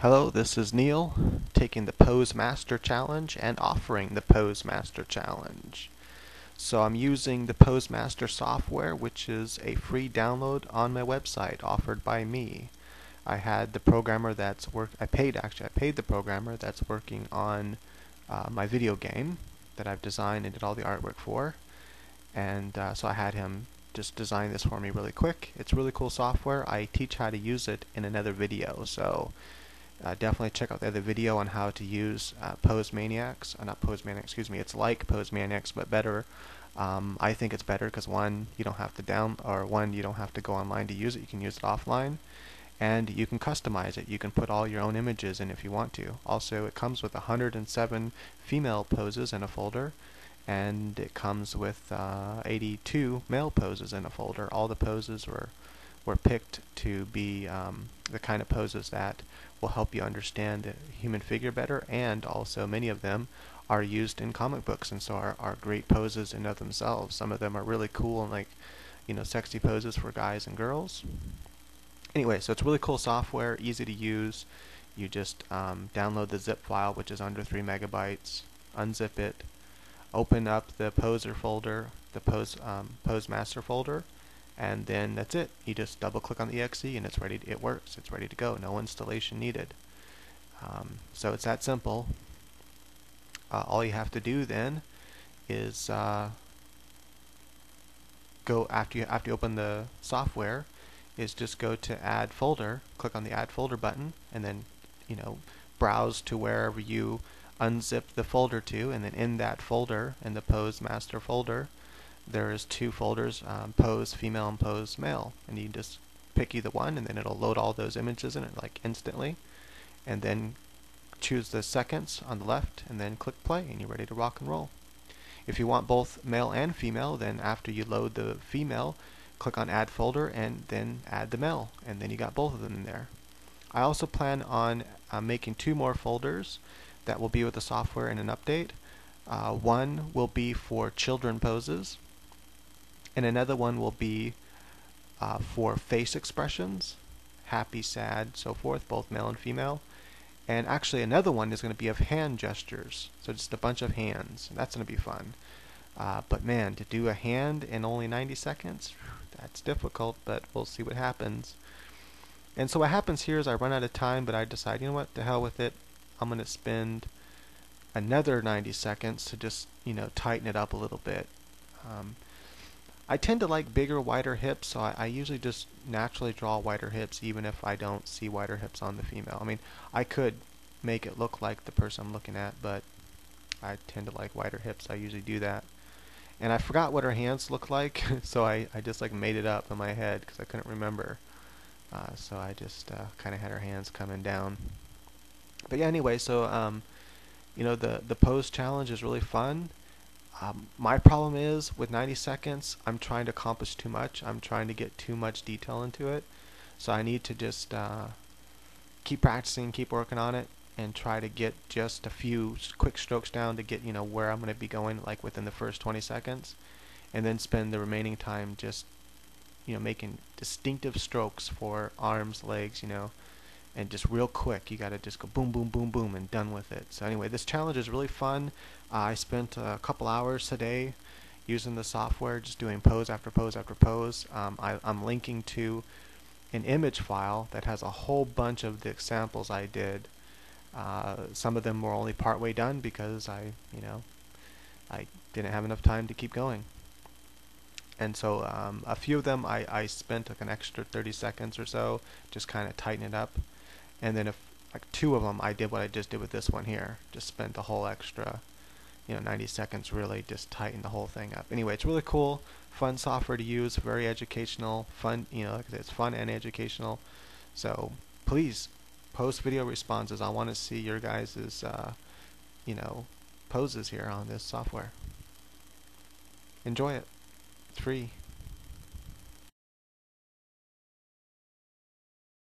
Hello, this is Neil, taking the Pose Master Challenge and offering the Pose Master Challenge. So I'm using the Pose Master software, which is a free download on my website offered by me. I had the programmer that's work. I paid actually. I paid the programmer that's working on uh, my video game that I've designed and did all the artwork for, and uh, so I had him just design this for me really quick. It's really cool software. I teach how to use it in another video, so uh, definitely check out the other video on how to use uh, Pose Maniacs. Uh, not Pose Maniacs, excuse me. It's like Pose Maniacs, but better. Um, I think it's better because one, you don't have to down, or one, you don't have to go online to use it. You can use it offline, and you can customize it. You can put all your own images in if you want to. Also, it comes with 107 female poses in a folder, and it comes with uh, 82 male poses in a folder. All the poses were were picked to be um, the kind of poses that will help you understand the human figure better, and also many of them are used in comic books, and so are, are great poses in of themselves. Some of them are really cool and like, you know, sexy poses for guys and girls. Anyway, so it's really cool software, easy to use. You just um, download the zip file, which is under 3 megabytes, unzip it, open up the poser folder, the pose, um, pose master folder, and then that's it. You just double click on the exe and it's ready. To, it works. It's ready to go. No installation needed. Um, so it's that simple. Uh, all you have to do then is uh, go after you after you open the software is just go to add folder click on the add folder button and then you know browse to wherever you unzip the folder to and then in that folder in the pose master folder there is two folders um, pose female and pose male. And you just pick either one and then it'll load all those images in it like instantly. And then choose the seconds on the left and then click play and you're ready to rock and roll. If you want both male and female, then after you load the female, click on add folder and then add the male, and then you got both of them in there. I also plan on uh, making two more folders that will be with the software in an update. Uh, one will be for children poses, and another one will be uh, for face expressions, happy, sad, so forth, both male and female. And actually another one is going to be of hand gestures. So just a bunch of hands. That's going to be fun. Uh, but man, to do a hand in only 90 seconds, that's difficult, but we'll see what happens. And so what happens here is I run out of time, but I decide, you know what, the hell with it. I'm going to spend another 90 seconds to just, you know, tighten it up a little bit. Um, I tend to like bigger, wider hips, so I, I, usually just naturally draw wider hips even if I don't see wider hips on the female. I mean, I could make it look like the person I'm looking at, but I tend to like wider hips. I usually do that. And I forgot what her hands look like, so I, I just like made it up in my head because I couldn't remember. Uh, so I just uh, kind of had her hands coming down. But yeah, anyway, so um, you know the the pose challenge is really fun. Um, my problem is with 90 seconds, I'm trying to accomplish too much. I'm trying to get too much detail into it. So I need to just uh, keep practicing, keep working on it, and try to get just a few quick strokes down to get you know where I'm going to be going like within the first 20 seconds, and then spend the remaining time just you know making distinctive strokes for arms, legs, you know, and just real quick you got to just go boom boom boom boom and done with it. So anyway this challenge is really fun. Uh, I spent a couple hours today using the software just doing pose after pose after pose. Um, I, am linking to an image file that has a whole bunch of the examples I did. Uh, some of them were only partway done because I you know I didn't have enough time to keep going. And so um, a few of them I, I spent like an extra 30 seconds or so just kind of tighten it up and then if like two of them I did what I just did with this one here. Just spent the whole extra you know 90 seconds really just tighten the whole thing up. Anyway it's really cool. Fun software to use. Very educational. Fun you know like it's fun and educational. So please post video responses. I want to see your guys's uh, you know poses here on this software. Enjoy it. It's free